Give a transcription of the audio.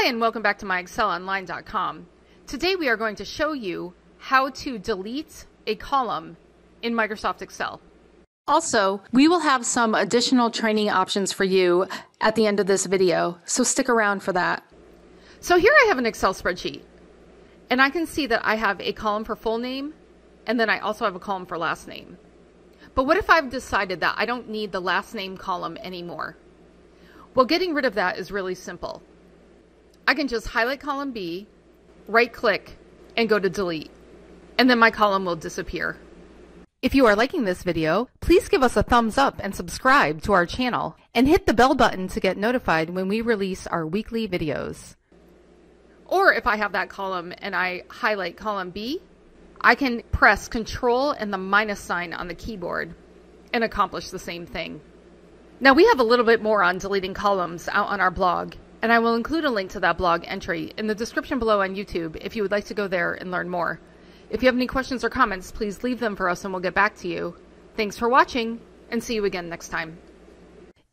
Hi, and welcome back to myexcelonline.com. Today we are going to show you how to delete a column in Microsoft Excel. Also, we will have some additional training options for you at the end of this video, so stick around for that. So here I have an Excel spreadsheet, and I can see that I have a column for full name, and then I also have a column for last name. But what if I've decided that I don't need the last name column anymore? Well, getting rid of that is really simple. I can just highlight column B, right click, and go to delete. And then my column will disappear. If you are liking this video, please give us a thumbs up and subscribe to our channel and hit the bell button to get notified when we release our weekly videos. Or if I have that column and I highlight column B, I can press control and the minus sign on the keyboard and accomplish the same thing. Now we have a little bit more on deleting columns out on our blog and I will include a link to that blog entry in the description below on YouTube if you would like to go there and learn more. If you have any questions or comments, please leave them for us and we'll get back to you. Thanks for watching and see you again next time.